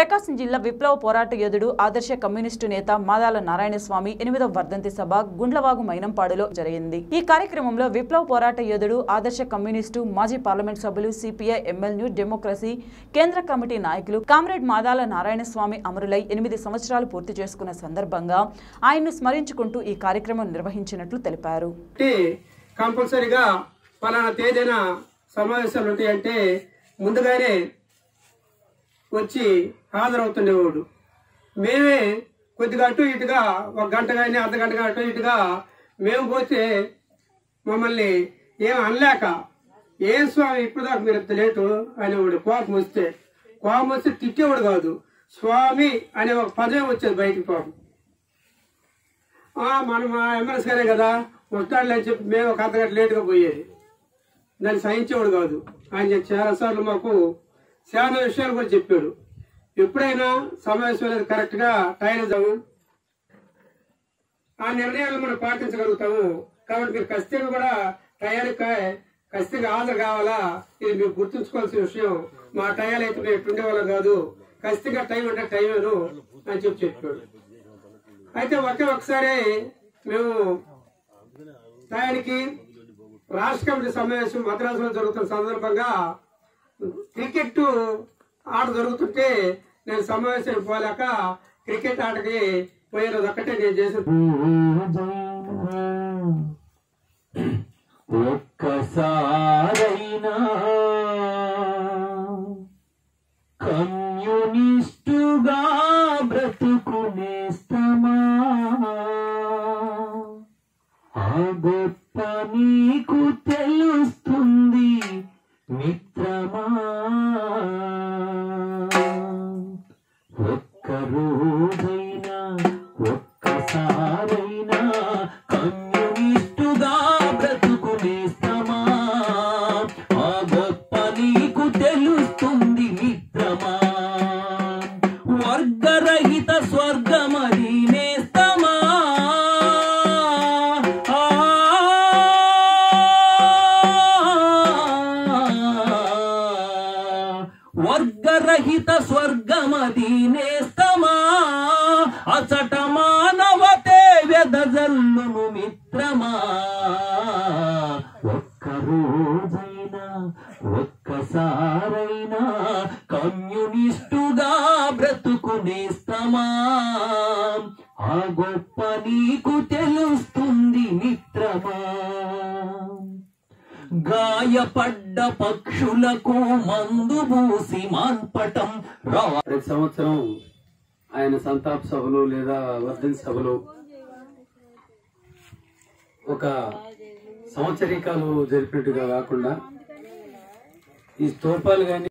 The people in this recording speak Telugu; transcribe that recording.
ప్రకాశం జిల్లా విప్లవ పోరాట యోధుడు ఆదర్శ కమ్యూనిస్టు నేత మాదాల నారాయణ స్వామి ఎనిమిదవ వర్ధంతి సభ గుండ్లవాగు మైనంపాడులో జరిగింది. ఈ కార్యక్రమంలో విప్లవ పోరాట యోధుడు ఆదర్శ కమ్యూనిస్టు మాజీ పార్లమెంట్ సభ్యులు సిపిఐ ఎమ్మెల్యూ డెమోక్రసీ కేంద్ర కమిటీ నాయకులు కామ్రేడ్ మాదాల నారాయణ స్వామి అమరులై ఎనిమిది సంవత్సరాలు పూర్తి చేసుకున్న సందర్భంగా ఆయన్ను స్మరించుకుంటూ ఈ కార్యక్రమం నిర్వహించినట్లు తెలిపారు. కంపల్సరిగా పలానా తేదీన సమావేశాలు ఉంటాయంటే ముందుగానే వచ్చి హాజరవుతుండేవాడు. మేమే కొద్దిగా అటు ఇటుగా ఒక గంట కానీ అర్ధ అటు ఇటుగా మేము పోతే మమ్మల్ని ఏం అనలేక ఏం స్వామి ఇప్పుడు దాకా మీరు ఇంత లేటు? అనేవాడు కోపం వస్తే. కోపం వస్తే తిట్టేవాడు కాదు. స్వామి అనే ఒక పదవి వచ్చేది బయటికి పాపం మన మనం గారే కదా వస్తాడులే అని చెప్పి మేము ఒక అర్ధగంట లేటుగా పోయేది. దాన్ని సహించేవాడు కాదు. ఆయన చాలా సార్లు మాకు చాలా విషయాలు కూడా చెప్పాడు. ఎప్పుడైనా సమావేశం అనేది కరెక్ట్గా టైం ఆ నిర్ణయాలు మనం పాటించగలుగుతాము. కాబట్టి మీరు ఖచ్చితంగా కూడా టయానికి ఖచ్చితంగా హాజరు కావాలా? ఇది మీరు గుర్తుంచుకోవాల్సిన విషయం. మా టయాలు అయితే మేము ఇట్టుండే వాళ్ళం కాదు. ఖచ్చితంగా టైం అంటే టైమేను అని చెప్పి చెప్పాడు. అయితే ఒకే ఒకసారి మేము టయానికి రాష్ట్ర కమిటీ సమావేశం మద్రాసులో జరుగుతున్న సందర్భంగా క్రికెట్ ఆట జరుగుతుంటే నేను సమావేశానికి పోలేక క్రికెట్ ఆటకి పోయేది ఒక్కటే నేను చేసిన రహిత స్వర్గమది నేస్తమా? అచట మానవతే వెదజల్లును మిత్రమా? ఒక్కరోజైనా ఒక్కసారైనా కమ్యూనిస్టుగా బ్రతుకునేస్తమా ఆ గొప్ప నీకు తెలుస్తుంది మిత్రమా? గాయపడ్డ పక్షులకు మందు పూసి మాన్పటం రా. ప్రతి సంవత్సరం ఆయన సంతాప సభలు లేదా వర్ధన్ సభలు ఒక సంవత్సరీకాలు జరిపినట్టుగా కాకుండా ఈ స్తూపాలు కానీ